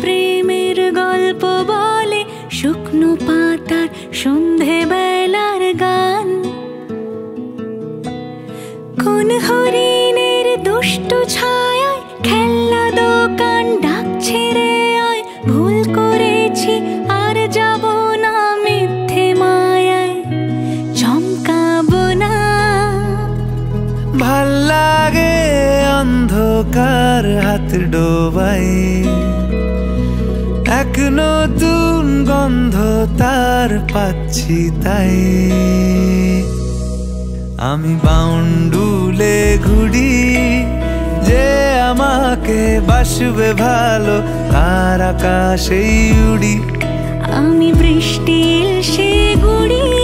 প্রেমের গল্প বলে, শুকনো পাতার সন্ধে বেলার গান। কোন হরিণের দুষ্টু ছায়ায় খেলনা দোকান ডাকছে রে আয়, ভুল করেছি, আর যাব না মিথ্যে মায়ায়। চমকাবো না। ভালো লাগে অন্ধকার হাত ডোবাই। এক নতুন গন্ধ তার পাচ্ছি তাই। আমি বাউন্ডুলে ঘুরি, যে আমাকে বাসবে ভালো, তার আকাশেই উড়ি। আমি বৃষ্টি সে গুড়ি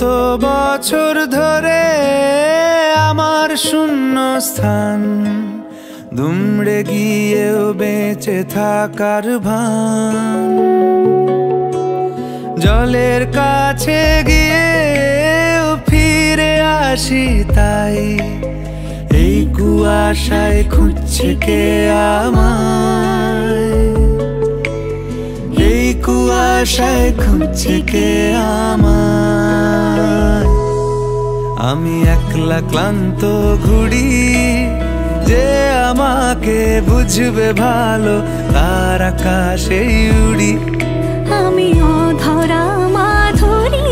কত বছর ধরে আমার শূন্য স্থান দুমড়ে গিয়েও বেঁচে থাকার ভান। জলের কাছে গিয়ে ফিরে আসি তাই, এই কুয়াশায় খুঁজছে কে আমায়? এই কুয়াশায় খুঁজছে কে আমায়? আমি একলা ক্লান্ত ঘুড়ি যে আমাকে বুঝবে ভালো তার আকাশে উড়ি। আমি অধরা মাধুরী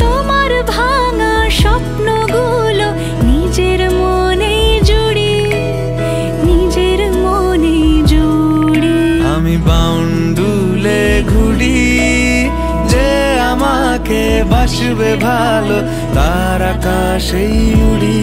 তোমার ভাঙা স্বপ্নগুলো নিজের মনে জুড়ি নিজের মনে জুড়ি। আমি বাউন্ডুলে ঘুড়ি আমাকে বাসবে ভালো তার আকাশেই উড়ি।